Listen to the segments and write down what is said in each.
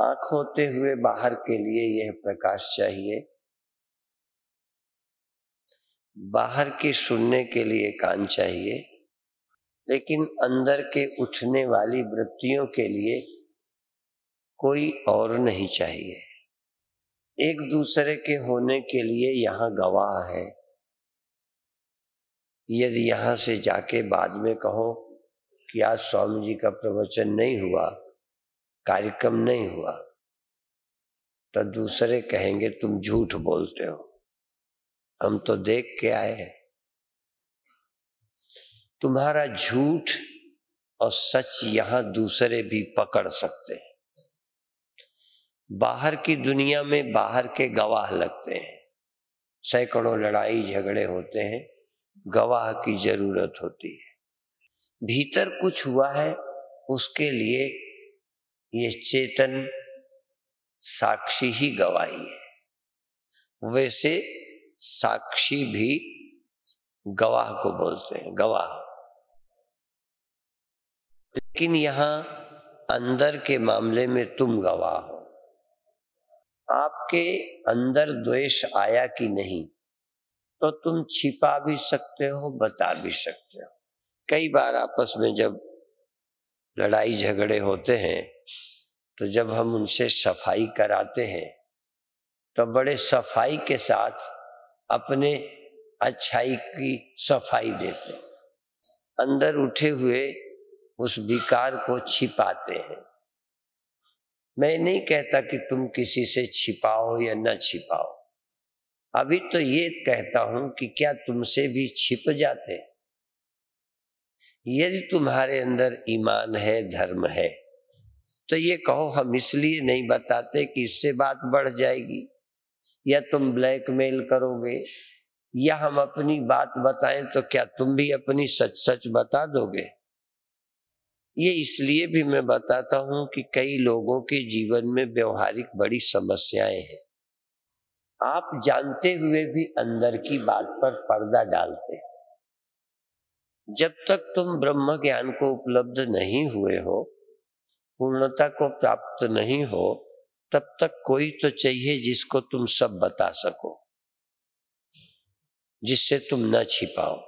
आँख होते हुए बाहर के लिए यह प्रकाश चाहिए। बाहर के सुनने के लिए कान चाहिए। लेकिन अंदर के उठने वाली वृत्तियों के लिए कोई और नहीं चाहिए। एक दूसरे के होने के लिए यहाँ गवाह है। यदि यहाँ से जाके बाद में कहो कि आज स्वामी जी का प्रवचन नहीं हुआ, कार्यक्रम नहीं हुआ तो दूसरे कहेंगे, तुम झूठ बोलते हो। हम तो देख के आए हैं। तुम्हारा झूठ और सच यहाँ दूसरे भी पकड़ सकते हैं। बाहर की दुनिया में बाहर के गवाह लगते हैं। सैकड़ों लड़ाई झगड़े होते हैं, गवाह की ज़रूरत होती है। भीतर कुछ हुआ है, उसके लिए ये चेतन साक्षी ही गवाही है। वैसे साक्षी भी गवाह को बोलते हैं, गवाह। लेकिन यहाँ अंदर के मामले में तुम गवाह हो। आपके अंदर द्वेष आया कि नहीं तो तुम छिपा भी सकते हो, बता भी सकते हो। कई बार आपस में जब लड़ाई झगड़े होते हैं तो जब हम उनसे सफ़ाई कराते हैं तो बड़े सफ़ाई के साथ अपने अच्छाई की सफ़ाई देते हैं। अंदर उठे हुए उस विकार को छिपाते हैं। मैं नहीं कहता कि तुम किसी से छिपाओ या न छिपाओ। अभी तो ये कहता हूँ कि क्या तुमसे भी छिप जाते हैं? यदि तुम्हारे अंदर ईमान है, धर्म है तो ये कहो, हम इसलिए नहीं बताते कि इससे बात बढ़ जाएगी। या तुम ब्लैकमेल करोगे, या हम अपनी बात बताएँ तो क्या तुम भी अपनी सच सच बता दोगे? ये इसलिए भी मैं बताता हूँ कि कई लोगों के जीवन में व्यवहारिक बड़ी समस्याएँ हैं। आप जानते हुए भी अंदर की बात पर पर्दा डालते हैं। जब तक तुम ब्रह्म ज्ञान को उपलब्ध नहीं हुए हो, पूर्णता को प्राप्त नहीं हो, तब तक कोई तो चाहिए जिसको तुम सब बता सको, जिससे तुम न छिपाओ।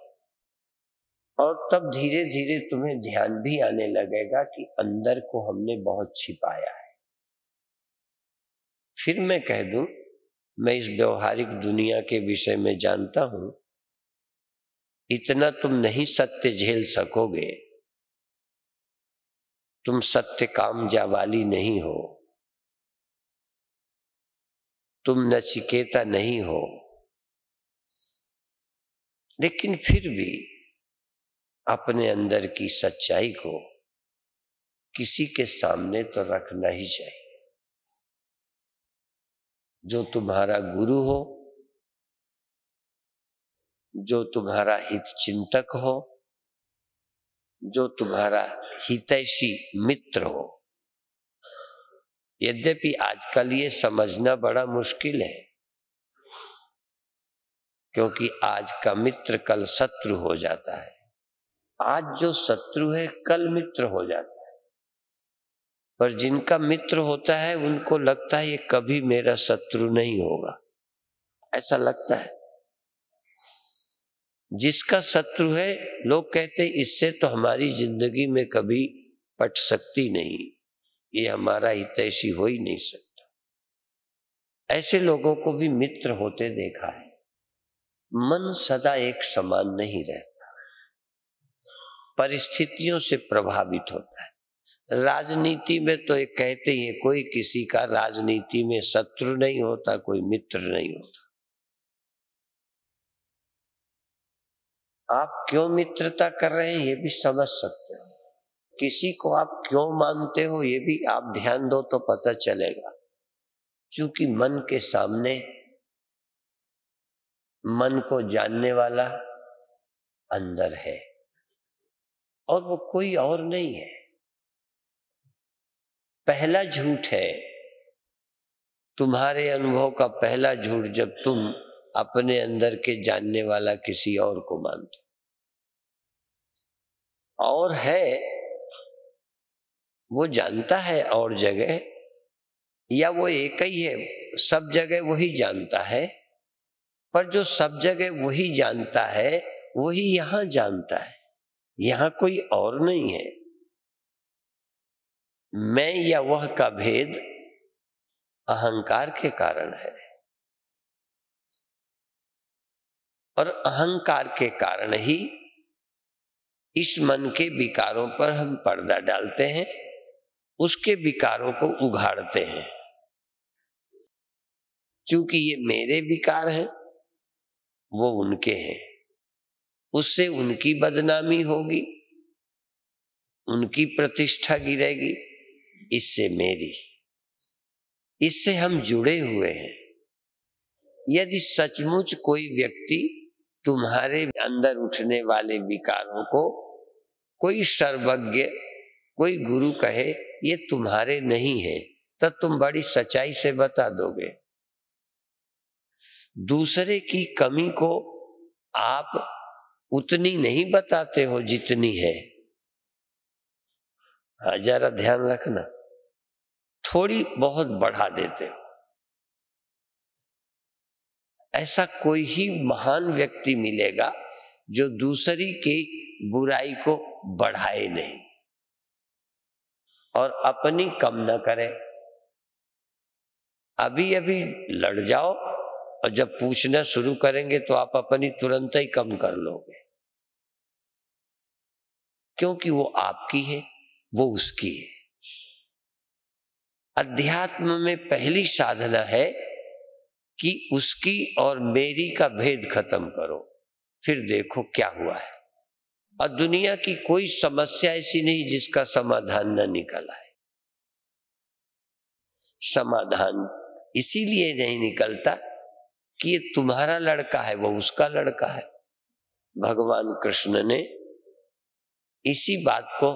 और तब धीरे धीरे तुम्हें ध्यान भी आने लगेगा कि अंदर को हमने बहुत छिपाया है। फिर मैं कह दूँ, मैं इस व्यवहारिक दुनिया के विषय में जानता हूँ, इतना तुम नहीं सत्य झेल सकोगे। तुम सत्य काम जावाली नहीं हो। तुम नचिकेता नहीं हो। लेकिन फिर भी अपने अंदर की सच्चाई को किसी के सामने तो रखना ही चाहिए जो तुम्हारा गुरु हो, जो तुम्हारा हित चिंतक हो, जो तुम्हारा हितैषी मित्र हो, यद्यपि आजकल ये समझना बड़ा मुश्किल है, क्योंकि आज का मित्र कल शत्रु हो जाता है। आज जो शत्रु है, कल मित्र हो जाता है। पर जिनका मित्र होता है, उनको लगता है ये कभी मेरा शत्रु नहीं होगा। ऐसा लगता है। जिसका शत्रु है, लोग कहते हैं, इससे तो हमारी ज़िंदगी में कभी पट सकती नहीं। ये हमारा हितैषी हो ही नहीं सकता। ऐसे लोगों को भी मित्र होते देखा है। मन सदा एक समान नहीं रहता। परिस्थितियों से प्रभावित होता है। राजनीति में तो एक कहते ही है, कोई किसी का राजनीति में शत्रु नहीं होता, कोई मित्र नहीं होता। आप क्यों मित्रता कर रहे हैं, ये भी समझ सकते हो। किसी को आप क्यों मानते हो, ये भी आप ध्यान दो तो पता चलेगा। क्योंकि मन के सामने, मन को जानने वाला अंदर है। और वो कोई और नहीं है। पहला झूठ है। तुम्हारे अनुभव का पहला झूठ जब तुम अपने अंदर के जानने वाला किसी और को मानते और है, वो जानता है और जगह, या वो एक ही है, सब जगह वही जानता है, पर जो सब जगह वही जानता है, वही यहाँ जानता है। यहाँ कोई और नहीं है। मैं या वह का भेद अहंकार के कारण है। और अहंकार के कारण ही इस मन के विकारों पर हम पर्दा डालते हैं, उसके विकारों को उघाड़ते हैं। क्योंकि ये मेरे विकार हैं, वो उनके हैं। उससे उनकी बदनामी होगी, उनकी प्रतिष्ठा गिरेगी। इससे मेरी, इससे हम जुड़े हुए हैं। यदि सचमुच कोई व्यक्ति तुम्हारे अंदर उठने वाले विकारों को कोई सर्वज्ञ, कोई गुरु कहे, ये तुम्हारे नहीं है तब तुम बड़ी सच्चाई से बता दोगे। दूसरे की कमी को आप उतनी नहीं बताते हो जितनी है। हाँ जरा ध्यान रखना। थोड़ी बहुत बढ़ा देते हो। ऐसा कोई ही महान व्यक्ति मिलेगा जो दूसरी की बुराई को बढ़ाए नहीं। और अपनी कम न करे। अभी अभी लड़ जाओ और जब पूछना शुरू करेंगे तो आप अपनी तुरंत ही कम कर लोगे। क्योंकि वो आपकी है, वो उसकी है। अध्यात्म में पहली साधना है कि उसकी और मेरी का भेद खत्म करो, फिर देखो क्या हुआ है। और दुनिया की कोई समस्या ऐसी नहीं जिसका समाधान न निकल आए। समाधान इसीलिए नहीं निकलता कि ये तुम्हारा लड़का है, वो उसका लड़का है। भगवान कृष्ण ने इसी बात को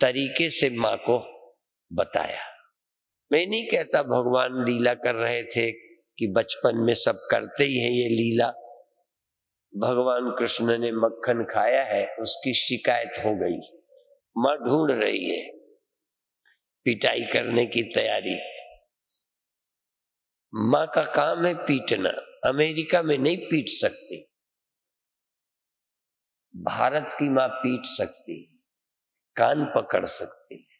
तरीके से माँ को बताया। मैं नहीं कहता भगवान लीला कर रहे थे कि बचपन में सब करते ही हैं ये लीला। भगवान कृष्ण ने मक्खन खाया है, उसकी शिकायत हो गई। माँ ढूंढ रही है, पिटाई करने की तैयारी। माँ का काम है पीटना, अमेरिका में नहीं पीट सकती। भारत की माँ पीट सकती, कान पकड़ सकती। है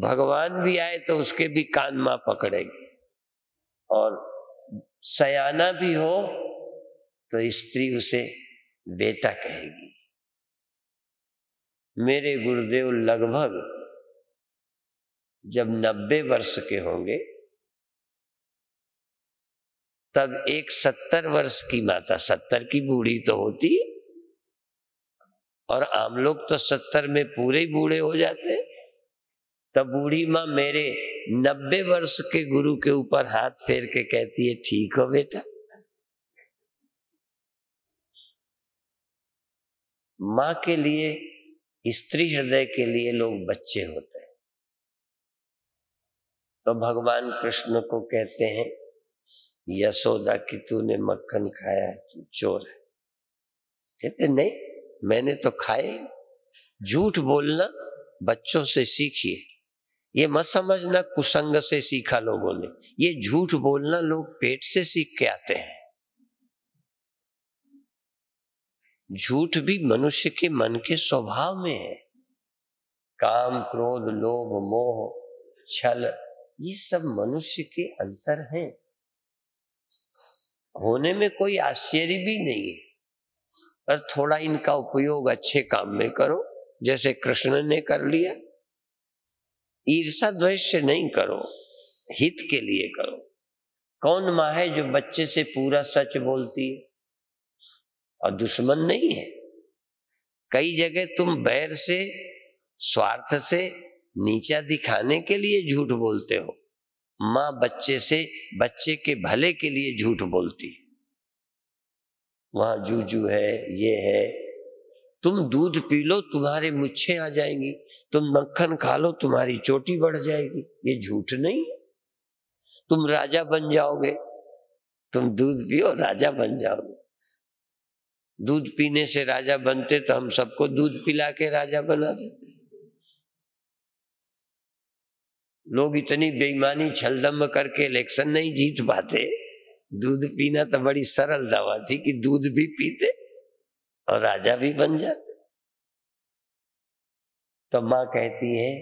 भगवान भी आए तो उसके भी कान माँ पकड़ेगी। और सयाना भी हो तो स्त्री उसे बेटा कहेगी। मेरे गुरुदेव लगभग जब नब्बे वर्ष के होंगे तब एक सत्तर वर्ष की माता सत्तर की बूढ़ी तो होती, और आम लोग तो सत्तर में पूरे बूढ़े हो जाते तब बूढ़ी माँ मेरे नब्बे वर्ष के गुरु के ऊपर हाथ फेर के कहती है, ठीक हो बेटा। माँ के लिए, स्त्री हृदय के लिए लोग बच्चे होते हैं। तो भगवान कृष्ण को कहते हैं यशोदा की तूने मक्खन खाया है, तू चोर है। कहते, नहीं, मैंने तो खाए, झूठ बोलना बच्चों से सीखिए। ये मत समझना कुसंग से सीखा लोगों ने, ये झूठ बोलना लोग पेट से सीख के आते हैं। झूठ भी मनुष्य के मन के स्वभाव में है। काम, क्रोध, लोभ, मोह, छल, ये सब मनुष्य के अंतर हैं। होने में कोई आश्चर्य भी नहीं है। पर थोड़ा इनका उपयोग अच्छे काम में करो, जैसे कृष्ण ने कर लिया। ईर्षा द्वेष से नहीं करो, हित के लिए करो। कौन माँ है जो बच्चे से पूरा सच बोलती है? और दुश्मन नहीं है। कई जगह तुम बैर से, स्वार्थ से, नीचा दिखाने के लिए झूठ बोलते हो। माँ बच्चे से बच्चे के भले के लिए झूठ बोलती है। वहाँ जूजू है, ये है। तुम दूध पी लो, तुम्हारे मुच्छे आ जाएँगी। तुम मक्खन खा लो, तुम्हारी चोटी बढ़ जाएगी। ये झूठ नहीं तुम राजा बन जाओगे। तुम दूध पियो, राजा बन जाओगे। दूध पीने से राजा बनते तो हम सबको दूध पिला के राजा बना देते। लोग इतनी बेईमानी छलदम करके इलेक्शन नहीं जीत पाते। दूध पीना तो बड़ी सरल दवा थी कि दूध भी पीते और राजा भी बन जाते। तो माँ कहती है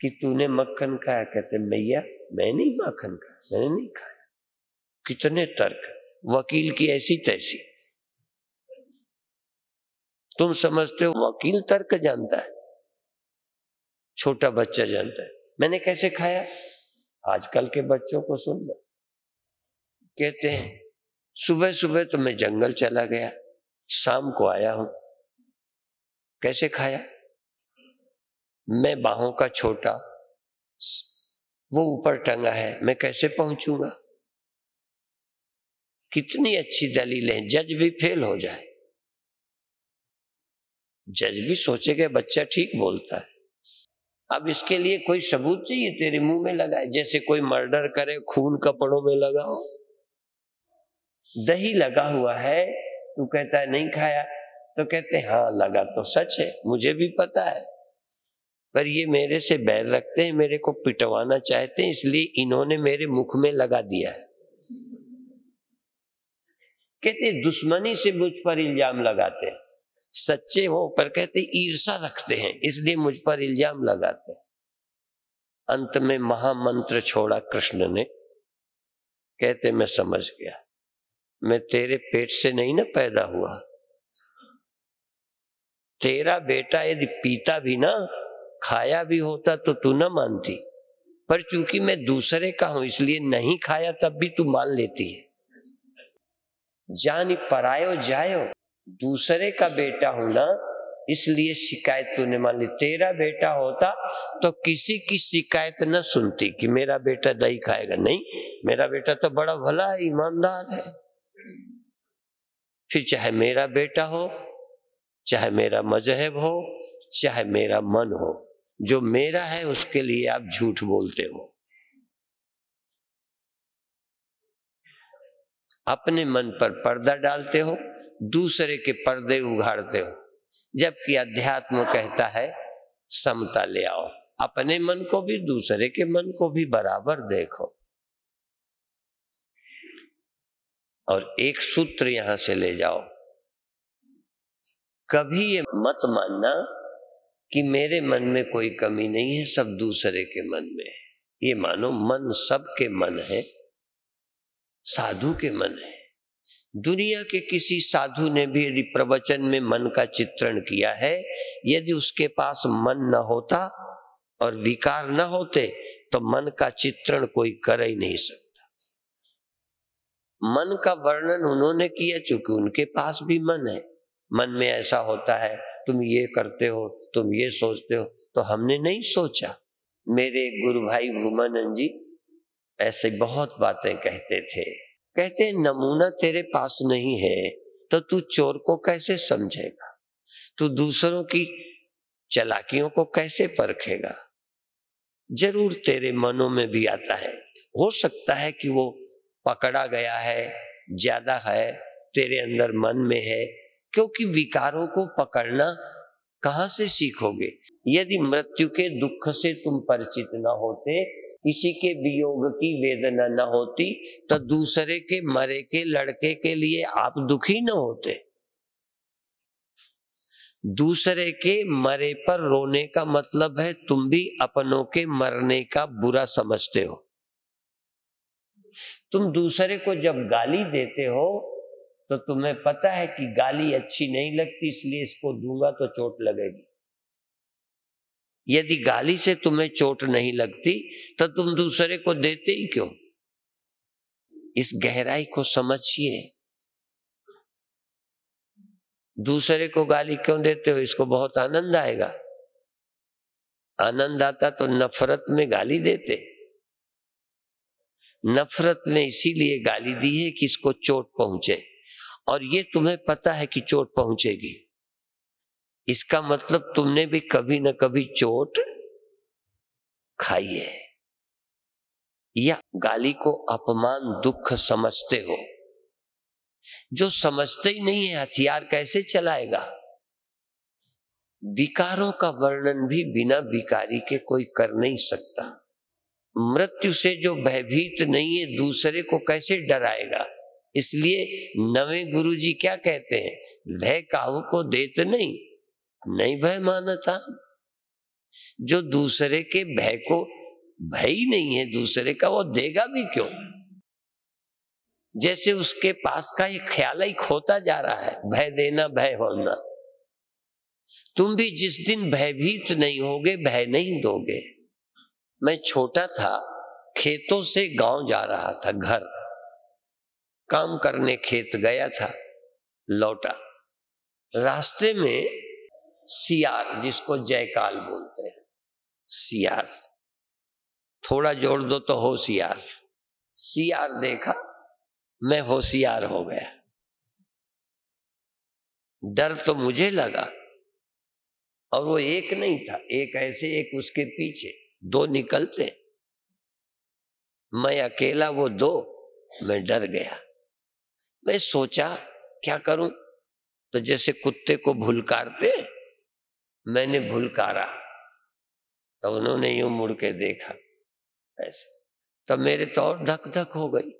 कि तूने मक्खन खाया? कहते, मैया, मैं नहीं मक्खन खाया, मैंने नहीं खाया। कितने तर्क वकील की ऐसी तैसी। तुम समझते हो, वकील तर्क जानता है। छोटा बच्चा जानता है। मैंने कैसे खाया? आजकल के बच्चों को सुनना कहते हैं सुबह सुबह तो मैं जंगल चला गया, शाम को आया हूँ। कैसे खाया? मैं बाहों का छोटा, वो ऊपर टंगा है, मैं कैसे पहुंचूँगा? कितनी अच्छी दलील जज भी फेल हो जाए। जज भी सोचेगा, बच्चा ठीक बोलता है। अब इसके लिए कोई सबूत चाहिए तेरे मुँह में लगाए? जैसे कोई मर्डर करे, खून कपड़ों में लगाओ। दही लगा हुआ है, तू कहता है, नहीं खाया। तो कहते हाँ लगा तो सच है, मुझे भी पता है। पर ये मेरे से बैर रखते हैं, मेरे को पिटवाना चाहते हैं, इसलिए इन्होंने मेरे मुख में लगा दिया है। कहते दुश्मनी से मुझ पर इल्ज़ाम लगाते हैं। सच्चे हो पर कहते ईर्षा रखते हैं, इसलिए मुझ पर इल्ज़ाम लगाते हैं। अंत में महामंत्र छोड़ा कृष्ण ने, कहते, मैं समझ गया। मैं तेरे पेट से नहीं ना पैदा हुआ। तेरा बेटा यदि पीता भी ना, खाया भी होता तो तू ना मानती। पर चूँकि मैं दूसरे का हूँ, इसलिए नहीं खाया तब भी तू मान लेती है। जान परायो जायो। दूसरे का बेटा होना, इसलिए शिकायत तूने मान ली। तेरा बेटा होता तो किसी की शिकायत न सुनती कि मेरा बेटा दही खाएगा। नहीं, मेरा बेटा तो बड़ा भला है, ईमानदार है। फिर चाहे मेरा बेटा हो, चाहे मेरा मज़हब हो, चाहे मेरा मन हो, जो मेरा है उसके लिए आप झूठ बोलते हो। अपने मन पर पर्दा डालते हो दूसरे के पर्दे उघाड़ते हो। जबकि अध्यात्म कहता है, समता ले आओ। अपने मन को भी, दूसरे के मन को भी बराबर देखो। और एक सूत्र यहाँ से ले जाओ। कभी ये मत मानना कि मेरे मन में कोई कमी नहीं है, सब दूसरे के मन में है। ये मानो, मन सबके मन है, साधु के मन है। दुनिया के किसी साधु ने भी यदि प्रवचन में मन का चित्रण किया है। यदि उसके पास मन न होता और विकार न होते तो मन का चित्रण कोई कर ही नहीं सकता। मन का वर्णन उन्होंने किया, चूँकि उनके पास भी मन है। मन में ऐसा होता है, तुम ये करते हो, तुम ये सोचते हो तो हमने नहीं सोचा। मेरे गुरु भाई भूमानंद जी ऐसे बहुत बातें कहते थे। कहते, नमूना तेरे पास नहीं है तो तू चोर को कैसे समझेगा? तू दूसरों की चलाकियों को कैसे परखेगा? ज़रूर तेरे मनों में भी आता है। हो सकता है कि वो पकड़ा गया है, ज़्यादा है, तेरे अंदर मन में है, क्योंकि विकारों को पकड़ना कहाँ से सीखोगे? यदि मृत्यु के दुख से तुम परिचित न होते किसी के वियोग की वेदना न होती तो दूसरे के, मरे के, लड़के के लिए आप दुखी न होते। दूसरे के मरे पर रोने का मतलब है तुम भी अपनों के मरने का बुरा समझते हो। तुम दूसरे को जब गाली देते हो तो तुम्हें पता है कि गाली अच्छी नहीं लगती, इसलिए इसको दूँगा तो चोट लगेगी। यदि गाली से तुम्हें चोट नहीं लगती तो तुम दूसरे को देते ही क्यों? इस गहराई को समझिए। दूसरे को गाली क्यों देते हो? इसको बहुत आनंद आएगा। आनंद आता तो नफरत में गाली देते। नफरत में इसीलिए गाली दी है कि इसको चोट पहुँचे। और ये तुम्हें पता है कि चोट पहुंचेगी। इसका मतलब तुमने भी कभी ना कभी चोट खाई है। या गाली को अपमान, दुख समझते हो। जो समझते ही नहीं है, हथियार कैसे चलाएगा? विकारों का वर्णन भी बिना विकारी के कोई कर नहीं सकता। मृत्यु से जो भयभीत नहीं है, दूसरे को कैसे डराएगा? इसलिए नवे गुरु जी क्या कहते हैं? भय काहू को देत नहीं नहीं भय मानता जो दूसरे के भय को, भय ही नहीं है, दूसरे का वो देगा भी क्यों? जैसे उसके पास का ये ख्याल ही खोता जा रहा है, भय देना, भय होना। तुम भी जिस दिन भयभीत नहीं होगे, भय नहीं दोगे। मैं छोटा था, खेतों से गाँव जा रहा था, घर। काम करने खेत गया था, लौटा। रास्ते में सियार, जिसको जयकाल बोलते हैं। सियार। थोड़ा जोड़ दो तो होशियार। सियार देखा, मैं होशियार हो गया। डर तो मुझे लगा, और वो एक नहीं था, एक ऐसे, एक उसके पीछे। दो निकलते। मैं अकेला, वो दो। मैं डर गया। मैं सोचा, क्या करूँ? तो जैसे कुत्ते को भुलकारते मैंने भुलकारा। तो उन्होंने यूँ मुड़ के देखा, ऐसे। तब मेरे तो और धक धक हो गई।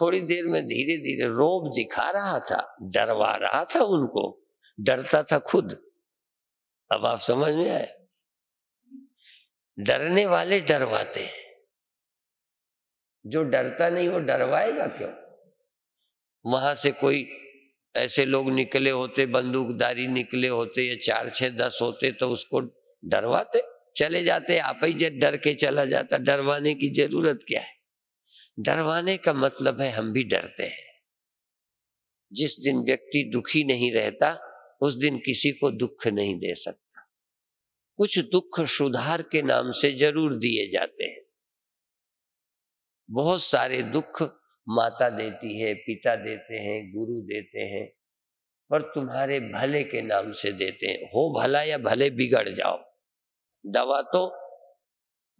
थोड़ी देर में धीरे धीरे रोब दिखा रहा था, डरवा रहा था उनको, डरता था खुद। अब आप समझ में आए? डरने वाले डरवाते हैं। जो डरता नहीं वो डरवाएगा क्यों? वहाँ से कोई ऐसे लोग निकले होते, बंदूकदारी निकले होते, या चार छह दस होते तो उसको डरवाते, चले जाते, आप ही जब डर के चला जाता। डरवाने की ज़रूरत क्या है? डरवाने का मतलब है हम भी डरते हैं। जिस दिन व्यक्ति दुखी नहीं रहता, उस दिन किसी को दुख नहीं दे सकता। कुछ दुख सुधार के नाम से ज़रूर दिए जाते हैं। बहुत सारे दुख माता देती है, पिता देते हैं, गुरु देते हैं, पर तुम्हारे भले के नाम से देते हैं। हो भला या भले बिगड़ जाओ, दवा तो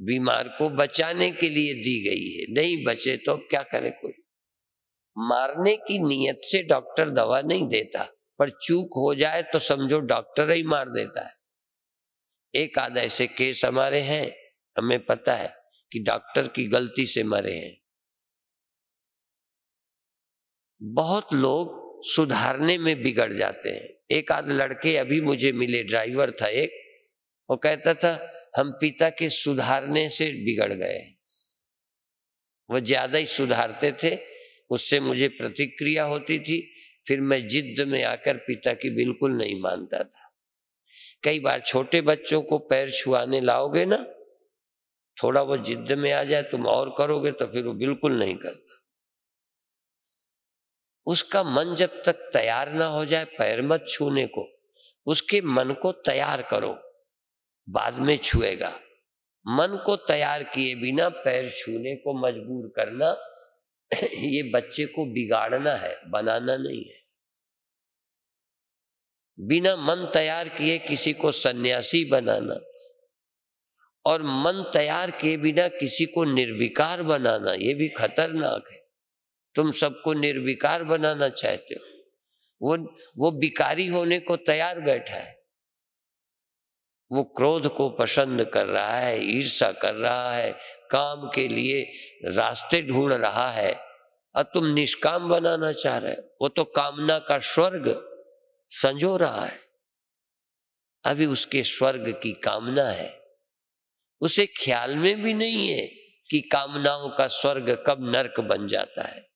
बीमार को बचाने के लिए दी गई है, नहीं बचे तो क्या करे कोई? मारने की नीयत से डॉक्टर दवा नहीं देता, पर चूक हो जाए तो समझो डॉक्टर ही मार देता है। एक आध ऐसे केस हमारे हैं, हमें पता है कि डॉक्टर की गलती से मरे हैं। बहुत लोग सुधारने में बिगड़ जाते हैं। एक आध लड़के अभी मुझे मिले, ड्राइवर था एक। वो कहता था, हम पिता के सुधारने से बिगड़ गए वो ज़्यादा ही सुधारते थे, उससे मुझे प्रतिक्रिया होती थी, फिर मैं जिद्द में आकर पिता की बिल्कुल नहीं मानता था। कई बार छोटे बच्चों को पैर छुआने लाओगे ना, थोड़ा वो जिद्द में आ जाए, तुम और करोगे तो फिर वो बिल्कुल नहीं करता। उसका मन जब तक तैयार ना हो जाए, पैर मत छूने को, उसके मन को तैयार करो, बाद में छुएगा। मन को तैयार किए बिना पैर छूने को मजबूर करना ये बच्चे को बिगाड़ना है, बनाना नहीं है। बिना मन तैयार किए किसी को सन्यासी बनाना और मन तैयार किए बिना किसी को निर्विकार बनाना, ये भी खतरनाक है। तुम सबको निर्विकार बनाना चाहते हो। वो वो बिकारी होने को तैयार बैठा है। वो क्रोध को पसंद कर रहा है ईर्षा कर रहा है, काम के लिए रास्ते ढूंढ रहा है। और तुम निष्काम बनाना चाह रहे हो। वो तो कामना का स्वर्ग संजो रहा है। अभी उसके स्वर्ग की कामना है। उसे ख्याल में भी नहीं है कि कामनाओं का स्वर्ग कब नरक बन जाता है।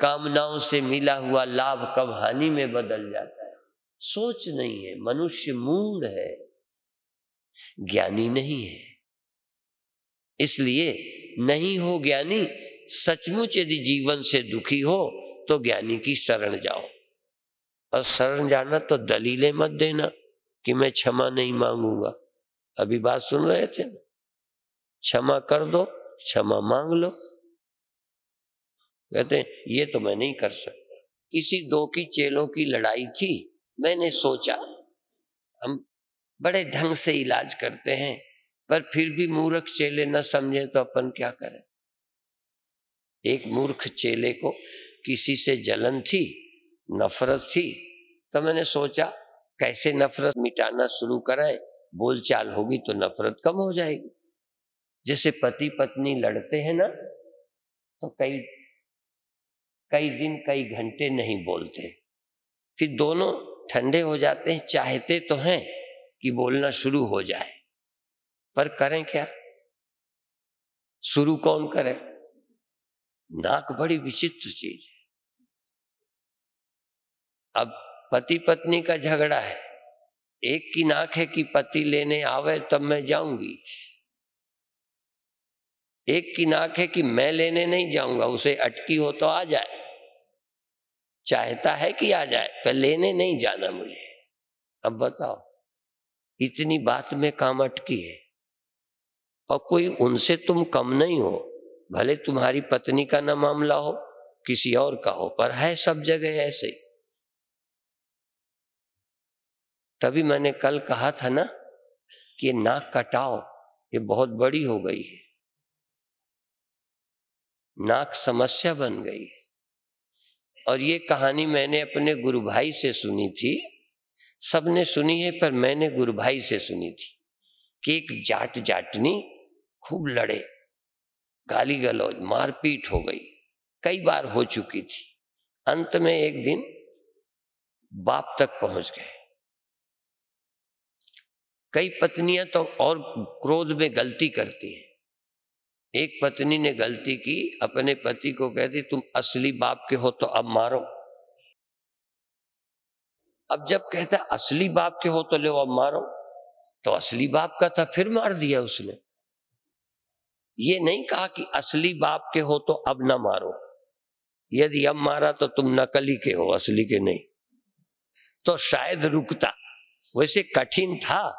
कामनाओं से मिला हुआ लाभ कब हानि में बदल जाता है? सोच नहीं है, मनुष्य मूड है, ज्ञानी नहीं है। इसलिए नहीं हो ज्ञानी, सचमुच यदि जीवन से दुखी हो तो ज्ञानी की शरण जाओ। और शरण जाना तो दलीलें मत देना कि मैं क्षमा नहीं मांगूँगा। अभी बात सुन रहे थे ना? क्षमा कर दो, क्षमा मांग लो। कहते हैं, ये तो मैं नहीं कर सकता। किसी दो की चेलों की लड़ाई थी, मैंने सोचा। हम बड़े ढंग से इलाज करते हैं, पर फिर भी मूर्ख चेले न समझे तो अपन क्या करें? एक मूर्ख चेले को किसी से जलन थी, नफरत थी तो मैंने सोचा, कैसे नफरत मिटाना शुरू कराए? बोलचाल होगी तो नफरत कम हो जाएगी। जैसे पति पत्नी लड़ते हैं ना तो कई कई दिन, कई घंटे नहीं बोलते। फिर दोनों ठंडे हो जाते हैं, चाहते तो हैं कि बोलना शुरू हो जाए। पर करें क्या? शुरू कौन करे? नाक बड़ी विचित्र चीज़ है। अब पति पत्नी का झगड़ा है। एक की नाक है कि पति लेने आवे तब मैं जाऊँगी। एक की नाक है कि मैं लेने नहीं जाऊँगा, उसे अटकी हो तो आ जाए। चाहता है कि आ जाए, पर लेने नहीं जाना मुझे। अब बताओ, इतनी बात में काम अटकी है। और कोई उनसे तुम कम नहीं हो, भले तुम्हारी पत्नी का ना मामला हो, किसी और का हो, पर है सब जगह ऐसे तभी मैंने कल कहा था ना कि नाक कटाओ, ये बहुत बड़ी हो गई है। नाक समस्या बन गई। और ये कहानी मैंने अपने गुरु भाई से सुनी थी। सबने सुनी है, पर मैंने गुरु भाई से सुनी थी कि एक जाट जाटनी खूब लड़े गाली गलौज मारपीट हो गई। कई बार हो चुकी थी। अंत में एक दिन बाप तक पहुँच गए। कई पत्नियाँ तो और क्रोध में गलती करती हैं। एक पत्नी ने गलती की, अपने पति को कहती तुम असली बाप के हो तो अब मारो। अब जब कहता असली बाप के हो तो ले अब मारो तो असली बाप का था, फिर मार दिया उसने। ये नहीं कहा कि असली बाप के हो तो अब ना मारो। यदि अब मारा तो तुम नकली के हो, असली के नहीं। तो शायद रुकता। वैसे कठिन था,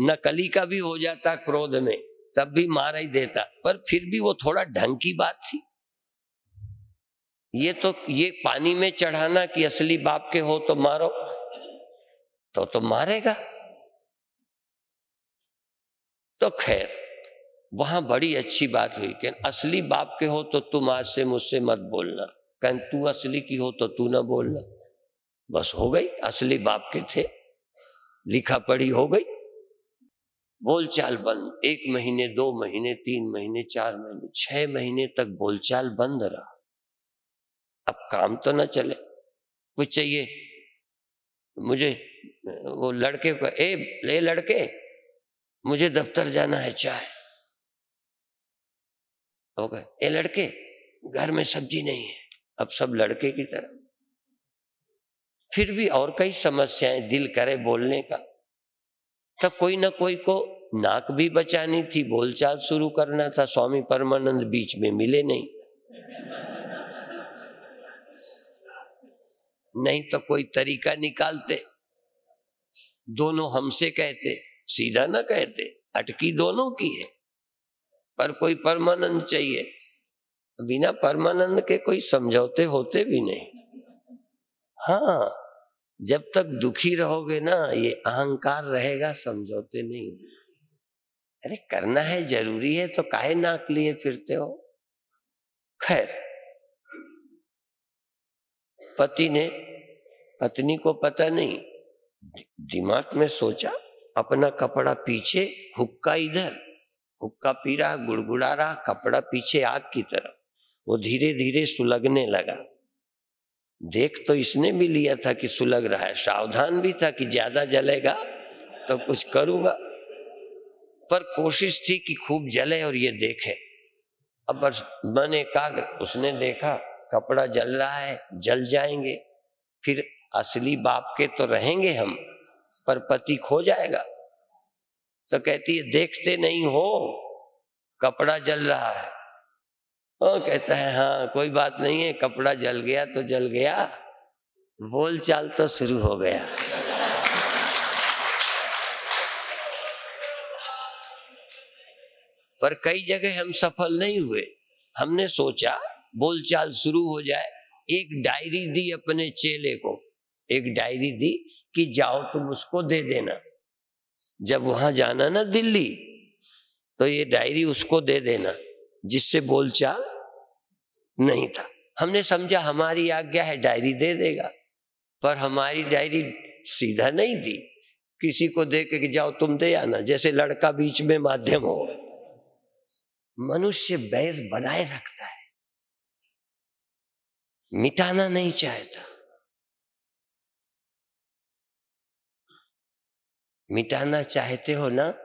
नकली का भी हो जाता क्रोध में। तब भी मार ही देता। पर फिर भी वो थोड़ा ढंग की बात थी। ये तो ये पानी में चढ़ाना कि असली बाप के हो तो मारो तो तो मारेगा। तो खैर, वहाँ बड़ी अच्छी बात हुई कि असली बाप के हो तो तुम आज से मुझसे मत बोलना। कहीं तू असली की हो तो तू ना बोलना। बस हो गई, असली बाप के थे। लिखा पढ़ी हो गई। बोलचाल बंद। एक महीने, दो महीने, तीन महीने, चार महीने, छह महीने तक बोलचाल बंद रहा। अब काम तो ना चले। कुछ चाहिए? मुझे, वो लड़के को, ए ले लड़के, मुझे दफ्तर जाना है चाय। ए लड़के, घर में सब्ज़ी नहीं है। अब सब लड़के की तरह। फिर भी और कई समस्याएँ दिल करे बोलने का। तब कोई ना कोई को नाक भी बचानी थी, बोलचाल शुरू करना था, स्वामी परमानंद बीच में मिले नहीं। नहीं तो कोई तरीका निकालते। दोनों हमसे कहते, सीधा ना कहते, अटकी दोनों की है। पर कोई परमानंद चाहिए। बिना परमानंद के कोई समझौते होते भी नहीं। हाँ जब तक दुखी रहोगे ना, ये अहंकार रहेगा, समझौते नहीं अरे, करना है, ज़रूरी है तो काहे नाक लिए फिरते हो? खैर। पति ने, पत्नी को पता नहीं, दिमाग में सोचा, अपना कपड़ा पीछे, हुक्का इधर, हुक्का पी रहा, गुड़गुड़ा रहा, कपड़ा पीछे आग की तरफ़। वो धीरे धीरे सुलगने लगा। देख तो इसने भी लिया था कि सुलग रहा है, सावधान भी था कि ज़्यादा जलेगा तो कुछ करूँगा। पर कोशिश थी कि खूब जले और ये देखे। अब बस मन एकाग्र, उसने देखा, कपड़ा जल रहा है, जल जाएँगे। फिर असली बाप के तो रहेंगे हम, पर पति खो जाएगा। तो कहती है, देखते नहीं हो, कपड़ा जल रहा है। हाँ कहता है हाँ कोई बात नहीं है, कपड़ा जल गया तो जल गया बोल चाल तो शुरू हो गया। पर कई जगह हम सफल नहीं हुए। हमने सोचा, बोलचाल शुरू हो जाए, एक डायरी दी अपने चेले को। एक डायरी दी कि जाओ तुम उसको दे देना। जब वहाँ जाना ना दिल्ली तो ये डायरी उसको दे देना। जिससे बोलचाल नहीं था। हमने समझा, हमारी आज्ञा है, डायरी दे देगा। पर हमारी डायरी सीधा नहीं दी किसी को दे के जाओ तुम दे आना, जैसे लड़का बीच में माध्यम हो। मनुष्य बैर बनाए रखता है। मिटाना नहीं चाहता। मिटाना चाहते हो ना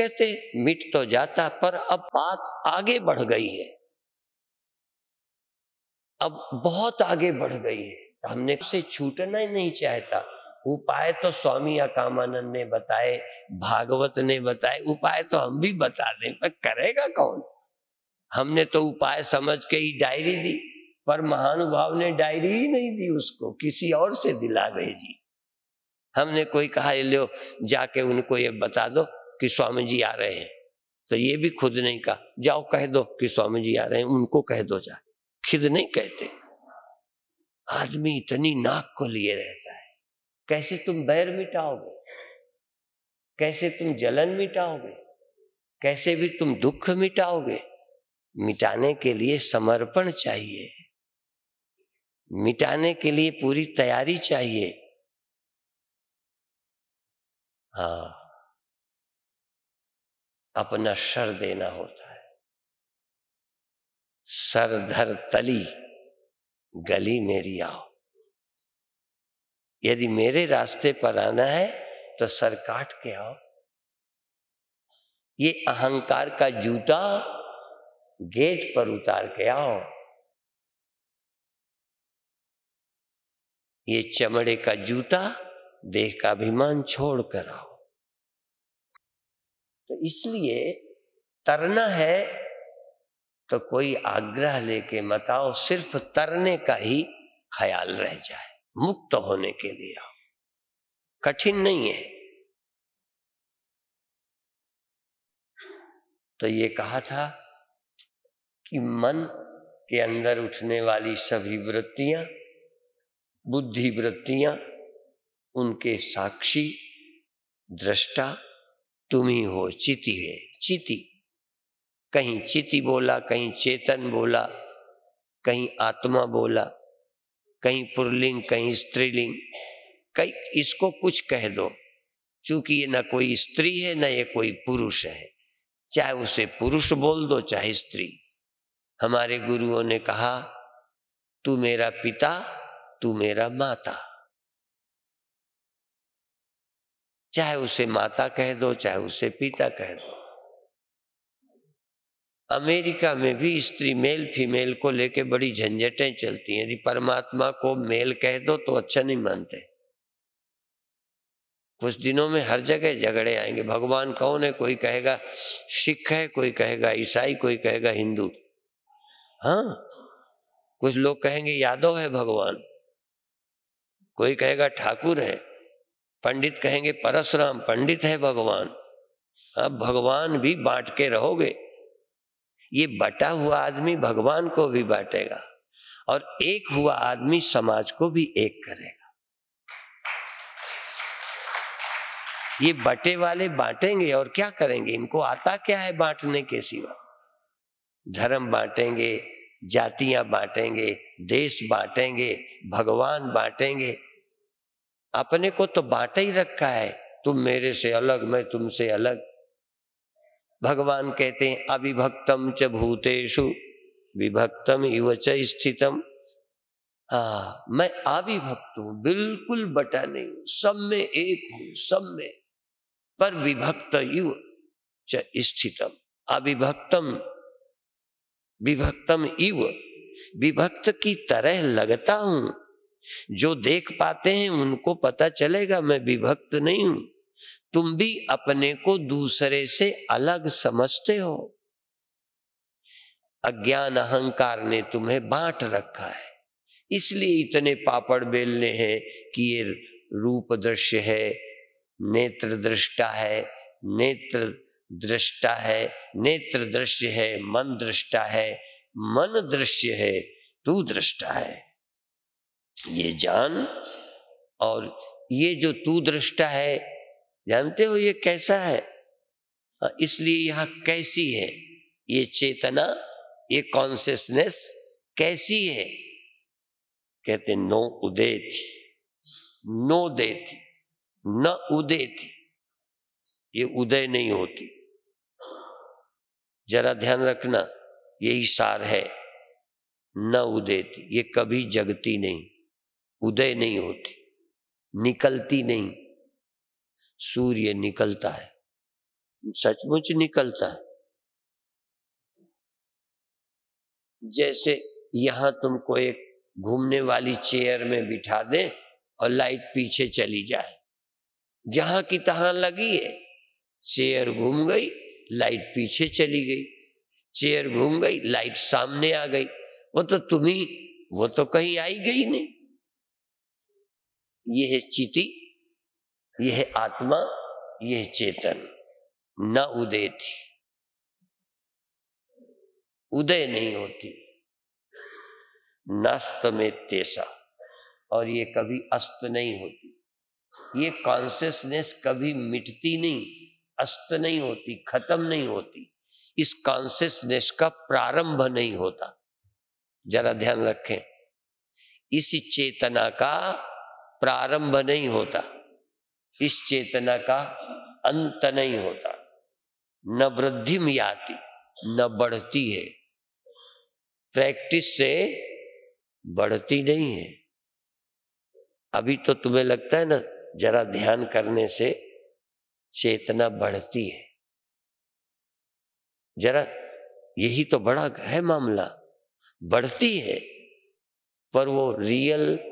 कहते, मिट तो जाता, पर अब बात आगे बढ़ गई है। अब बहुत आगे बढ़ गई है। हमने उसे छूटना ही नहीं चाहता। उपाय तो स्वामी अकामानंद ने बताए, भागवत ने बताए, उपाय तो हम भी बता दें, पर करेगा कौन? हमने तो उपाय समझ के ही डायरी दी, पर महानुभाव ने डायरी ही नहीं दी उसको, किसी और से दिला भेजी। हमने कोई कहा लो, जाके उनको ये बता दो। कि स्वामी जी आ रहे हैं। तो ये भी खुद नहीं कहा, जाओ कह दो कि स्वामी जी आ रहे हैं, उनको कह दो जा। खुद नहीं कहते। आदमी इतनी नाक को लिए रहता है। कैसे तुम बैर मिटाओगे? कैसे तुम जलन मिटाओगे? कैसे भी तुम दुख मिटाओगे? मिटाने के लिए समर्पण चाहिए। मिटाने के लिए पूरी तैयारी चाहिए। हाँ। अपना सर देना होता है। सर धर तली, गली मेरी आओ। यदि मेरे रास्ते पर आना है तो सर काट के आओ। ये अहंकार का जूता गेट पर उतार के आओ। ये चमड़े का जूता देह का अभिमान छोड़ कर आओ। तो इसलिए तरना है तो कोई आग्रह लेके मत आओ, सिर्फ़ तरने का ही ख्याल रह जाए, मुक्त होने के लिए आओ। कठिन नहीं है। तो ये कहा था कि मन के अंदर उठने वाली सभी वृत्तियाँ बुद्धि वृत्तियाँ उनके साक्षी, दृष्टा तुम ही हो चिति है। चिति। कहीं चिति बोला, कहीं चेतन बोला, कहीं आत्मा बोला, कहीं पुरलिंग, कहीं स्त्रीलिंग। कहीं इसको कुछ कह दो चूँकि ये न कोई स्त्री है, न ये कोई पुरुष है। चाहे उसे पुरुष बोल दो, चाहे स्त्री। हमारे गुरुओं ने कहा, तू मेरा पिता, तू मेरा माता। चाहे उसे माता कह दो, चाहे उसे पिता कह दो। अमेरिका में भी स्त्री मेल फीमेल को लेके बड़ी झंझटें चलती हैं। यदि परमात्मा को मेल कह दो तो अच्छा नहीं मानते। कुछ दिनों में हर जगह झगड़े आएँगे। भगवान कौन है? कोई कहेगा सिख है, कोई कहेगा ईसाई, कोई कहेगा हिंदू। हाँ कुछ लोग कहेंगे यादव है भगवान। कोई कहेगा ठाकुर है। पंडित कहेंगे, परशुराम, पंडित है भगवान। अब भगवान भी बांट के रहोगे। ये बटा हुआ आदमी भगवान को भी बांटेगा और एक हुआ आदमी समाज को भी एक करेगा। ये बटे वाले बांटेंगे और क्या करेंगे? इनको आता क्या है बांटने के सिवा? धर्म बांटेंगे, जातियाँ बांटेंगे, देश बांटेंगे, भगवान बांटेंगे अपने को तो बांटा ही रखा है। तुम मेरे से अलग, मैं तुमसे अलग। भगवान कहते हैं, अविभक्तम च भूतेषु, विभक्तम इव च स्थितम। हाँ मैं अविभक्त हूँ, बिल्कुल बटा नहीं हूँ, सब में एक हूँ, सब में। पर विभक्त इव च स्थितम, अविभक्तम, विभक्तम इव। विभक्त की तरह लगता हूँ जो देख पाते हैं उनको पता चलेगा, मैं विभक्त नहीं हूँ। तुम भी अपने को दूसरे से अलग समझते हो। अज्ञान अहंकार ने तुम्हें बांट रखा है। इसलिए इतने पापड़ बेलने हैं कि ये रूप दृश्य है, नेत्र दृष्टा है, नेत्र दृष्टा है, नेत्र दृश्य है, मन दृष्टा है, मन दृश्य है, तू दृष्टा है। ये जान और ये जो तू दृष्टा है जानते हो ये कैसा है? हाँ, इसलिए यहाँ कैसी है? ये चेतना ये कॉन्सियसनेस कैसी है? कहते नो उदय थी नो दे थी न उदय थी ये उदय नहीं होती। जरा ध्यान रखना यही सार है न उदय थी ये कभी जगती नहीं। उदय नहीं होती, निकलती नहीं। सूर्य निकलता है, सचमुच निकलता है। जैसे यहाँ तुमको एक घूमने वाली चेयर में बिठा दे और लाइट पीछे चली जाए। जहाँ की तहां लगी है, चेयर घूम गई, लाइट पीछे चली गई। चेयर घूम गई, लाइट सामने आ गई। वो तो तुम्ही, वो तो कहीं आई गई नहीं। ये है चिति यह है आत्मा यह चेतन। न उदय थी। उदय नहीं होती। नस्त में तेसा। और ये कभी अस्त नहीं होती। ये कॉन्सियसनेस कभी मिटती नहीं। अस्त नहीं होती, खत्म नहीं होती। इस कॉन्सियसनेस का प्रारंभ नहीं होता। जरा ध्यान रखें। इस चेतना का प्रारंभ नहीं होता। इस चेतना का अंत नहीं होता। न वृद्धि में आती, न बढ़ती है। प्रैक्टिस से बढ़ती नहीं है। अभी तो तुम्हें लगता है ना, जरा ध्यान करने से चेतना बढ़ती है। जरा यही तो बड़ा है मामला। बढ़ती है, पर वो रियल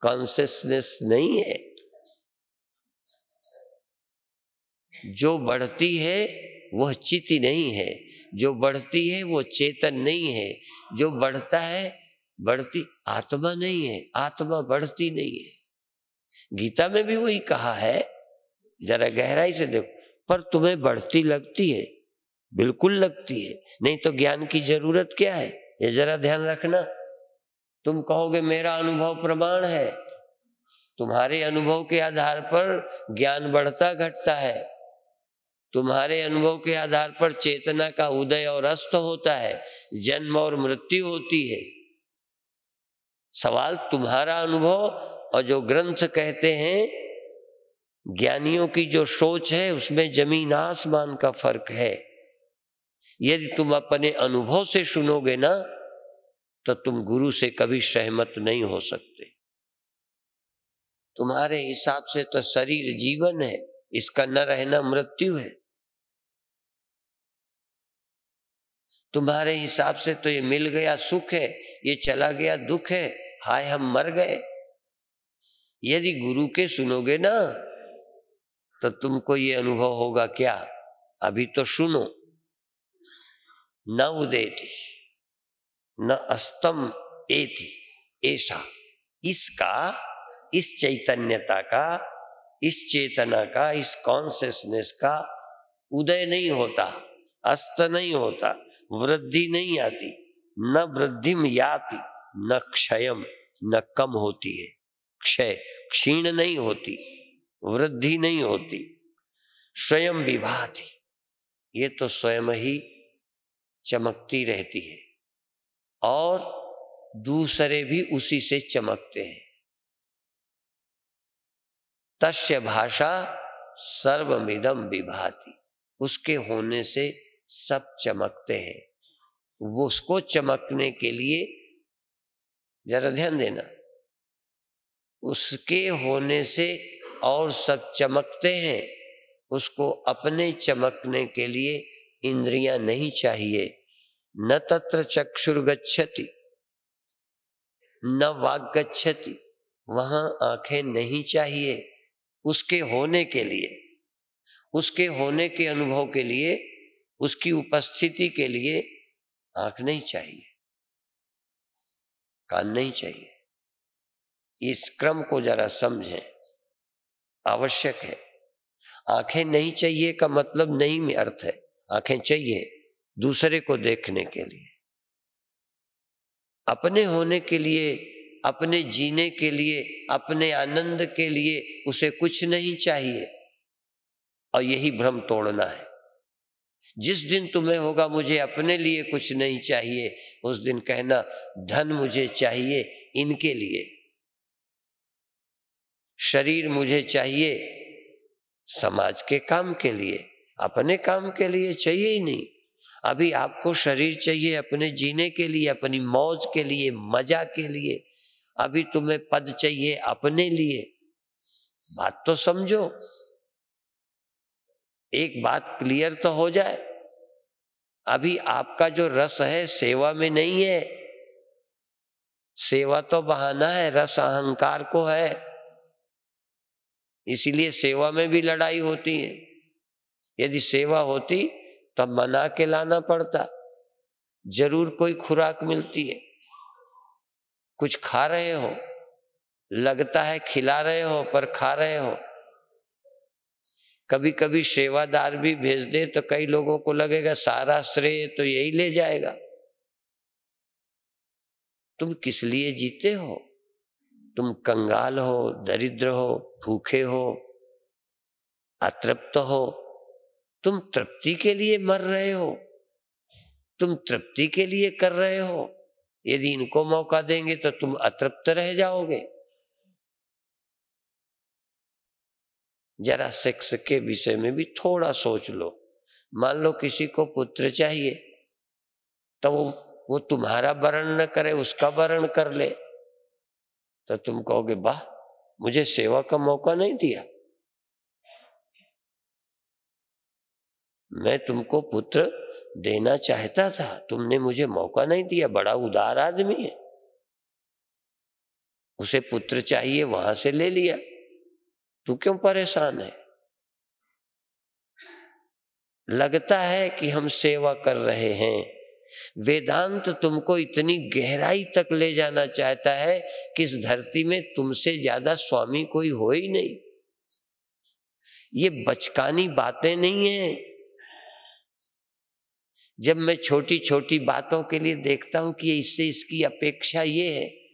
कॉन्सियसनेस नहीं है। जो बढ़ती है, वह चिति नहीं है। जो बढ़ती है वो चेतन नहीं है। जो बढ़ता है, बढ़ती आत्मा नहीं है। आत्मा बढ़ती नहीं है। गीता में भी वही कहा है। जरा गहराई से देखो। पर तुम्हें बढ़ती लगती है। बिल्कुल लगती है। नहीं तो ज्ञान की ज़रूरत क्या है? ये जरा ध्यान रखना। तुम कहोगे, मेरा अनुभव प्रमाण है। तुम्हारे अनुभव के आधार पर ज्ञान बढ़ता घटता है। तुम्हारे अनुभव के आधार पर चेतना का उदय और अस्त होता है। जन्म और मृत्यु होती है। सवाल तुम्हारा अनुभव और जो ग्रंथ कहते हैं, ज्ञानियों की जो सोच है, उसमें ज़मीन आसमान का फ़र्क है। यदि तुम अपने अनुभव से सुनोगे ना तो तुम गुरु से कभी सहमत नहीं हो सकते। तुम्हारे हिसाब से तो शरीर जीवन है, इसका न रहना मृत्यु है। तुम्हारे हिसाब से तो ये मिल गया सुख है, ये चला गया दुख है, हाय हम मर गए। यदि गुरु के सुनोगे ना तो तुमको ये अनुभव होगा क्या? अभी तो सुनो। न उदेति न अस्तम एति ऐसा इसका, इस चैतन्यता का, इस चेतना का, इस कॉन्सियसनेस का उदय नहीं होता, अस्त नहीं होता, वृद्धि नहीं आती। न वृद्धि याति, न क्षयम न कम होती है। क्षय, क्षीण नहीं होती, वृद्धि नहीं होती। स्वयं विभाति, ये तो स्वयं ही चमकती रहती है। और दूसरे भी उसी से चमकते हैं। तस्य भाषा सर्वमिदम विभाति। उसके होने से सब चमकते हैं। वो उसको चमकने के लिए जरा ध्यान देना। उसके होने से और सब चमकते हैं। उसको अपने चमकने के लिए इंद्रियाँ नहीं चाहिए। न तत्र चक्षुर गच्छति न वाग गच्छति वहाँ आँखें नहीं चाहिए उसके होने के लिए, उसके होने के अनुभव के लिए, उसकी उपस्थिति के लिए आँख नहीं चाहिए, कान नहीं चाहिए। इस क्रम को जरा समझें, आवश्यक है। आँखें नहीं चाहिए का मतलब नहीं में अर्थ है, आँखें चाहिए। दूसरे को देखने के लिए। अपने होने के लिए, अपने जीने के लिए, अपने आनंद के लिए उसे कुछ नहीं चाहिए। और यही भ्रम तोड़ना है। जिस दिन तुम्हें होगा मुझे अपने लिए कुछ नहीं चाहिए, उस दिन कहना, धन मुझे चाहिए इनके लिए। शरीर मुझे चाहिए समाज के काम के लिए, अपने काम के लिए चाहिए ही नहीं। अभी आपको शरीर चाहिए अपने जीने के लिए, अपनी मौज के लिए, मज़ा के लिए। अभी तुम्हें पद चाहिए अपने लिए। बात तो समझो। एक बात क्लियर तो हो जाए। अभी आपका जो रस है, सेवा में नहीं है। सेवा तो बहाना है, रस अहंकार को है। इसीलिए सेवा में भी लड़ाई होती है। यदि सेवा होती तब मना के लाना पड़ता। ज़रूर कोई खुराक मिलती है। कुछ खा रहे हो, लगता है खिला रहे हो, पर खा रहे हो। कभी कभी सेवादार भी भेज दे तो कई लोगों को लगेगा, सारा श्रेय तो यही ले जाएगा। तुम किस लिए जीते हो? तुम कंगाल हो, दरिद्र हो, भूखे हो, अतृप्त हो तुम तृप्ति के लिए मर रहे हो। तुम तृप्ति के लिए कर रहे हो। यदि इनको मौका देंगे तो तुम अतृप्त रह जाओगे। जरा सेक्स के विषय में भी थोड़ा सोच लो। मान लो किसी को पुत्र चाहिए तो वो वो तुम्हारा वर्ण न करे, उसका वर्ण कर ले। तो तुम कहोगे, वाह, मुझे सेवा का मौका नहीं दिया। मैं तुमको पुत्र देना चाहता था। तुमने मुझे मौका नहीं दिया। बड़ा उदार आदमी है। उसे पुत्र चाहिए, वहाँ से ले लिया। तू क्यों परेशान है? लगता है कि हम सेवा कर रहे हैं। वेदांत तुमको इतनी गहराई तक ले जाना चाहता है कि इस धरती में तुमसे ज़्यादा स्वामी कोई हो ही नहीं। ये बचकानी बातें नहीं है। जब मैं छोटी छोटी बातों के लिए देखता हूँ कि इससे इसकी अपेक्षा ये है,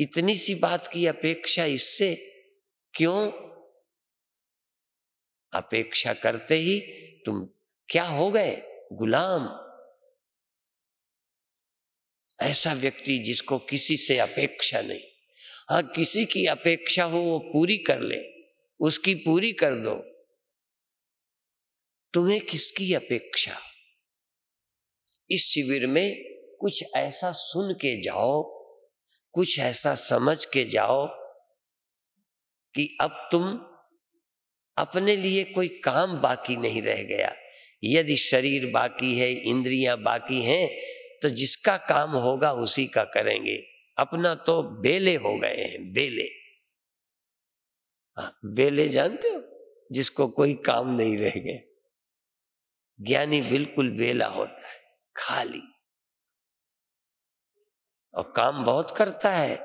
इतनी सी बात की अपेक्षा इससे क्यों? अपेक्षा करते ही तुम क्या हो गए? गुलाम। ऐसा व्यक्ति जिसको किसी से अपेक्षा नहीं। हाँ किसी की अपेक्षा हो वो पूरी कर ले, उसकी पूरी कर दो। तुम्हें किसकी अपेक्षा? इस शिविर में कुछ ऐसा सुन के जाओ, कुछ ऐसा समझ के जाओ कि अब तुम अपने लिए कोई काम बाकी नहीं रह गया। यदि शरीर बाकी है, इंद्रियाँ बाकी हैं तो जिसका काम होगा उसी का करेंगे। अपना तो बेले हो गए हैं, बेले। हाँ बेले जानते हो? जिसको कोई काम नहीं रह गए ज्ञानी बिल्कुल बेला होता है, खाली। और काम बहुत करता है।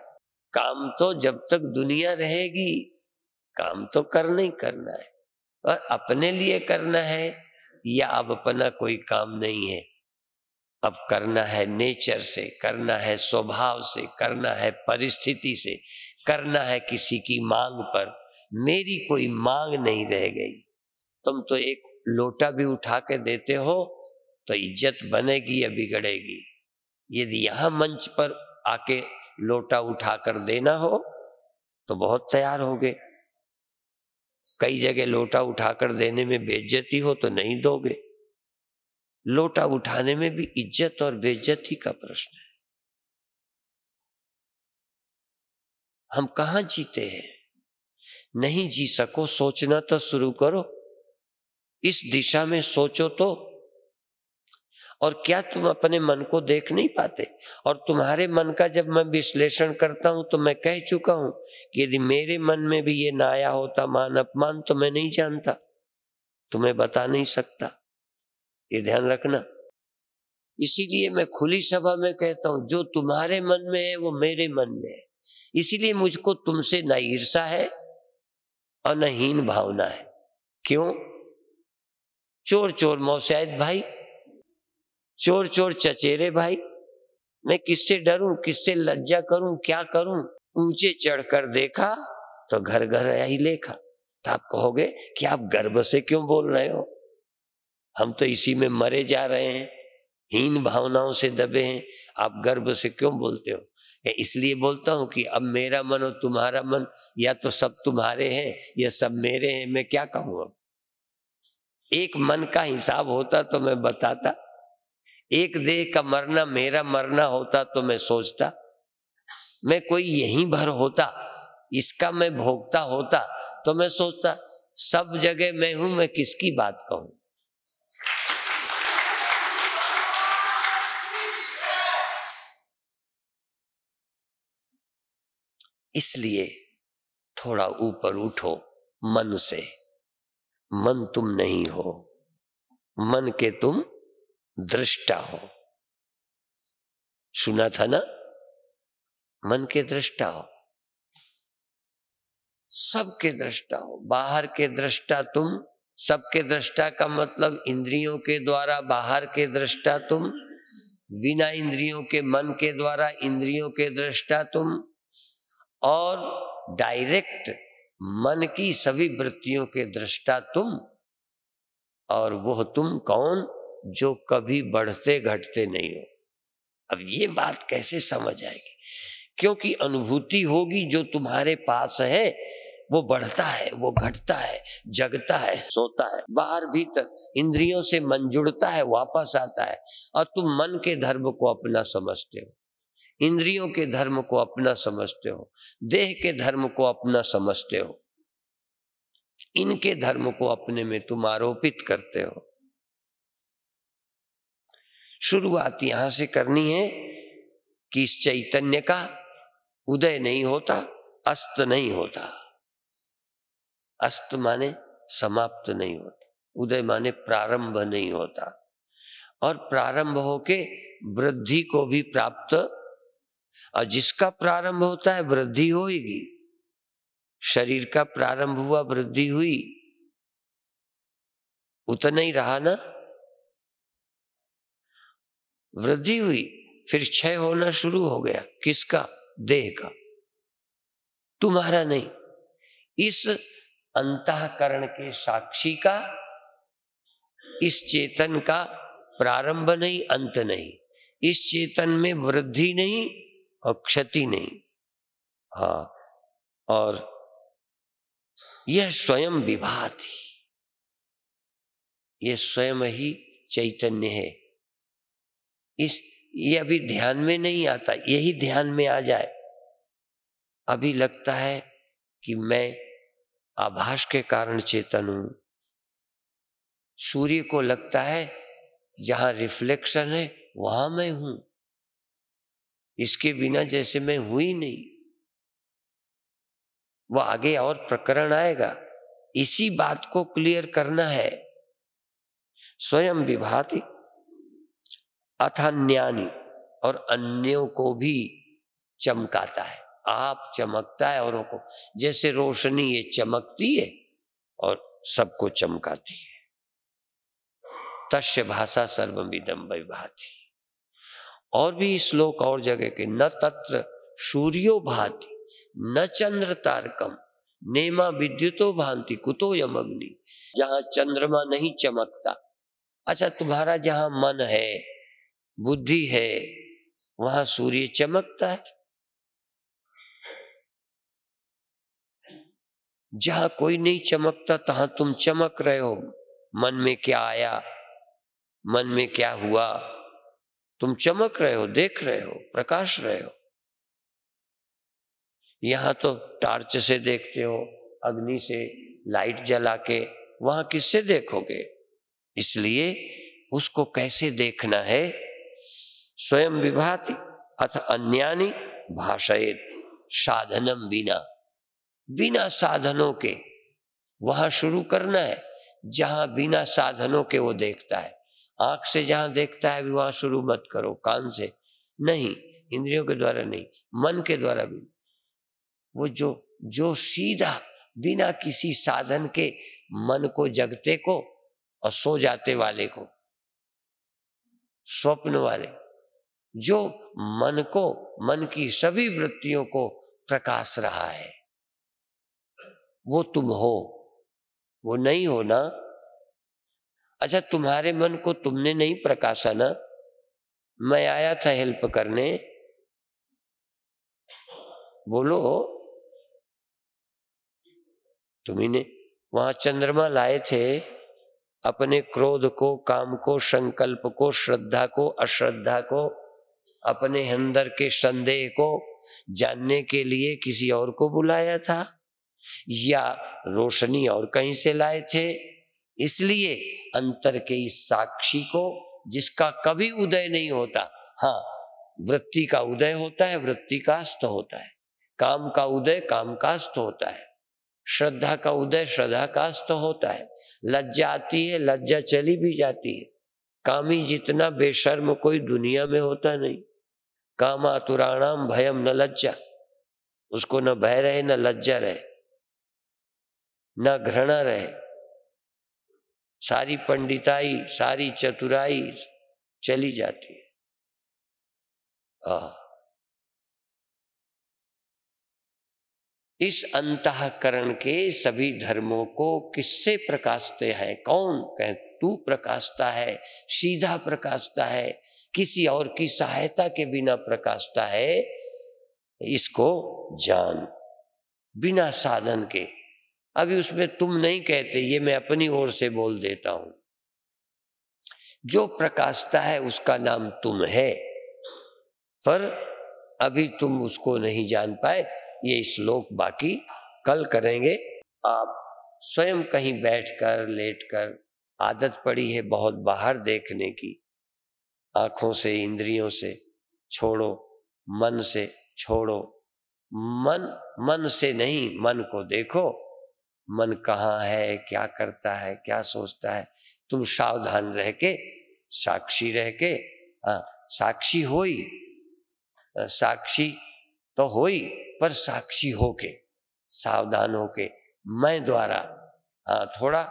काम तो जब तक दुनिया रहेगी, काम तो करना ही करना है। और अपने लिए करना है, या अब अपना कोई काम नहीं है। अब करना है नेचर से, करना है स्वभाव से, करना है परिस्थिति से, करना है किसी की मांग पर। मेरी कोई मांग नहीं रह गई। तुम तो एक लोटा भी उठा के देते हो तो इज़्ज़त बनेगी या बिगड़ेगी। यदि यहाँ मंच पर आके लोटा उठाकर देना हो तो बहुत तैयार हो गए कई जगह लोटा उठाकर देने में बेइज्जती हो तो नहीं दोगे। लोटा उठाने में भी इज़्ज़त और बेइज्जती का प्रश्न है। हम कहा जीते हैं? नहीं जी सको, सोचना तो शुरू करो। इस दिशा में सोचो तो। और क्या तुम अपने मन को देख नहीं पाते? और तुम्हारे मन का जब मैं विश्लेषण करता हूँ तो मैं कह चुका हूँ कि यदि मेरे मन में भी ये ना आया होता, मान अपमान तो मैं नहीं जानता। तुम्हें बता नहीं सकता। ये ध्यान रखना। इसीलिए मैं खुली सभा में कहता हूँ, जो तुम्हारे मन में है, वो मेरे मन में है। इसीलिए मुझको तुमसे न ईर्षा है और न हीन भावना है। क्यों? चोर चोर मौसायद भाई। चोर चोर चचेरे भाई। मैं किससे डरूं, किससे लज्जा करूँ, क्या करूँ? ऊँचे चढ़कर देखा तो घर घर आया ही लेखा। तो आप कहोगे कि आप गर्व से क्यों बोल रहे हो? हम तो इसी में मरे जा रहे हैं, हीन भावनाओं से दबे हैं। आप गर्व से क्यों बोलते हो? इसलिए बोलता हूँ कि अब मेरा मन और तुम्हारा मन या तो सब तुम्हारे हैं या सब मेरे हैं, मैं क्या कहूँ अब? एक मन का हिसाब होता तो मैं बताता। एक देह का मरना मेरा मरना होता तो मैं सोचता। मैं कोई यहीं भर होता, इसका मैं भोगता होता तो मैं सोचता, सब जगह मैं हूँ, मैं किसकी बात कहूँ? इसलिए थोड़ा ऊपर उठो मन से। मन तुम नहीं हो, मन के तुम दृष्टा हो। सुना था ना? मन के दृष्टा हो। सबके दृष्टा हो। बाहर के दृष्टा तुम, सबके दृष्टा का मतलब इंद्रियों के द्वारा बाहर के दृष्टा तुम, बिना इंद्रियों के मन के द्वारा इंद्रियों के दृष्टा तुम, और डायरेक्ट मन की सभी वृत्तियों के दृष्टा तुम, और वह तुम कौन जो कभी बढ़ते घटते नहीं हो। अब ये बात कैसे समझ आएगी? क्योंकि अनुभूति होगी जो तुम्हारे पास है, वो बढ़ता है, वो घटता है, जगता है, सोता है, बाहर भीतर इंद्रियों से मन जुड़ता है, वापस आता है, और तुम मन के धर्म को अपना समझते हो। इंद्रियों के धर्म को अपना समझते हो, देह के धर्म को अपना समझते हो, इनके धर्म को अपने में तुम आरोपित करते हो। शुरुआत यहाँ से करनी है कि इस चैतन्य का उदय नहीं होता, अस्त नहीं होता। अस्त माने समाप्त नहीं होता, उदय माने प्रारंभ नहीं होता। और प्रारंभ होके वृद्धि को भी प्राप्त और जिसका प्रारंभ होता है वृद्धि होगी शरीर का प्रारंभ हुआ, वृद्धि हुई। उतना ही रहा ना? वृद्धि हुई, फिर क्षय होना शुरू हो गया। किसका? देह का। तुम्हारा नहीं। इस अंतकरण के साक्षी का, इस चेतन का प्रारंभ नहीं, अंत नहीं। इस चेतन में वृद्धि नहीं और क्षति नहीं। हाँ और यह स्वयं विभा थी यह स्वयं ही चैतन्य है। इस, ये अभी ध्यान में नहीं आता, यही ध्यान में आ जाए। अभी लगता है कि मैं आभास के कारण चेतन हूँ। सूर्य को लगता है, जहाँ रिफ्लेक्शन है, वहाँ मैं हूँ। इसके बिना जैसे मैं हुई नहीं। वो आगे और प्रकरण आएगा। इसी बात को क्लियर करना है। स्वयं विभाति अथान्यानी और अन्यों को भी चमकाता है। आप चमकता है औरों को। जैसे रोशनी ये चमकती है और सबको चमकाती है। तस्य भाषा सर्वविदम भाति और भी श्लोक और जगह के, न तत्र सूर्यो भाति न चंद्र तारकम नेमा विद्युतो भांति कुतो यम अग्नि जहाँ चंद्रमा नहीं चमकता। अच्छा तुम्हारा जहाँ मन है, बुद्धि है, वहाँ सूर्य चमकता है? जहाँ कोई नहीं चमकता, तहां तुम चमक रहे हो। मन में क्या आया? मन में क्या हुआ? तुम चमक रहे हो, देख रहे हो, प्रकाश रहे हो। यहाँ तो टार्च से देखते हो, अग्नि से लाइट जला के वहाँ किससे देखोगे? इसलिए उसको कैसे देखना है? स्वयं विभाति, अथ अन्यानी भाषयत साधनम बिना। बिना साधनों के वहाँ शुरू करना है, जहाँ बिना साधनों के वो देखता है। आँख से जहाँ देखता है वहाँ शुरू मत करो, कान से। नहीं, इंद्रियों के द्वारा नहीं, मन के द्वारा भी वो जो जो सीधा, बिना किसी साधन के मन को जगते को और सो जाते वाले को, स्वप्न वाले, जो मन को, मन की सभी वृत्तियों को प्रकाश रहा है, वो तुम हो। वो नहीं हो ना? अच्छा तुम्हारे मन को तुमने नहीं प्रकाशा ना? मैं आया था हेल्प करने। बोलो। तुम्ही वहाँ चंद्रमा लाए थे, अपने क्रोध को, काम को, संकल्प को, श्रद्धा को, अश्रद्धा को, अपने अंदर के संदेह को जानने के लिए किसी और को बुलाया था? या रोशनी और कहीं से लाए थे? इसलिए अंतर के इस साक्षी को, जिसका कभी उदय नहीं होता हाँ वृत्ति का उदय होता है, वृत्ति का अस्त होता है। काम का उदय काम का अस्त होता है। श्रद्धा का उदय श्रद्धा का अस्त होता है। लज्जा आती है, लज्जा चली भी जाती है। कामी जितना बेशर्म कोई दुनिया में होता नहीं। कामातुराणाम भयम न लज्जा। उसको न भय रहे, न लज्जा रहे। न घृणा रहे। सारी पंडिताई सारी चतुराई चली जाती है। आ, इस अंतकरण के सभी धर्मों को किससे प्रकाशते हैं? कौन कह तू प्रकाशता है सीधा प्रकाशता है किसी और की सहायता के बिना प्रकाशता है? इसको जान बिना साधन के अभी उसमें तुम नहीं कहते, ये मैं अपनी ओर से बोल देता हूँ। जो प्रकाशता है उसका नाम तुम है। पर अभी तुम उसको नहीं जान पाए, ये श्लोक बाकी कल करेंगे। आप स्वयं कहीं बैठकर, लेटकर आदत पड़ी है बहुत बाहर देखने की। आँखों से, इंद्रियों से छोड़ो, मन से छोड़ो। मन मन से नहीं, मन को देखो। मन कहाँ है क्या करता है क्या सोचता है तुम सावधान रह के साक्षी रह के आ, साक्षी हो ही साक्षी तो होई पर साक्षी होके सावधान होके मैं द्वारा हाँ थोड़ा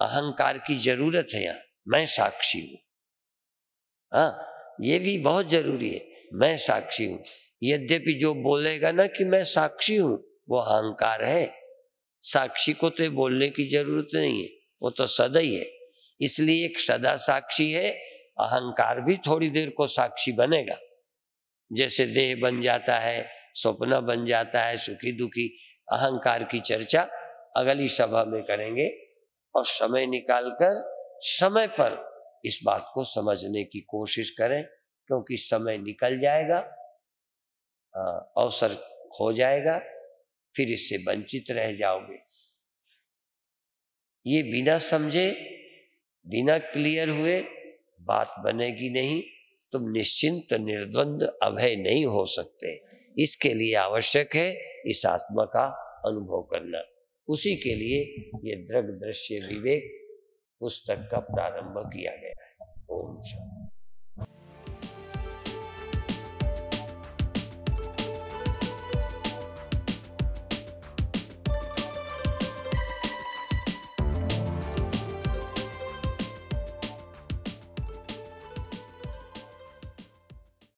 अहंकार की ज़रूरत है यहाँ मैं साक्षी हूँ। हाँ ये भी बहुत ज़रूरी है मैं साक्षी हूँ। यद्यपि जो बोलेगा ना कि मैं साक्षी हूँ वो अहंकार है। साक्षी को तो बोलने की ज़रूरत नहीं है, वो तो सदा ही है। इसलिए एक सदा साक्षी है, अहंकार भी थोड़ी देर को साक्षी बनेगा। जैसे देह बन जाता है, स्वप्न बन जाता है, सुखी दुखी, अहंकार की चर्चा अगली सभा में करेंगे और समय निकालकर समय पर इस बात को समझने की कोशिश करें, क्योंकि समय निकल जाएगा अवसर खो जाएगा। फिर इससे वंचित रह जाओगे। ये बिना समझे, बिना क्लियर हुए बात बनेगी नहीं। तुम निश्चिंत, निर्द्वंद, अभय नहीं हो सकते। इसके लिए आवश्यक है इस आत्मा का अनुभव करना। उसी के लिए ये दृग दृश्य विवेक पुस्तक का प्रारंभ किया गया है। ओम शांति